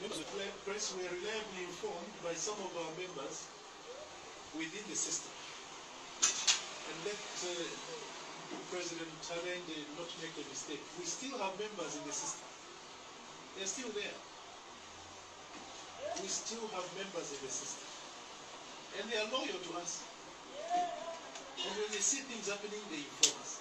Members of were reliably informed by some of our members within the system. And let uh, President Talende not make a mistake. We still have members in the system. They're still there. We still have members in the system. And they are loyal to us. And when they see things happening, they inform us.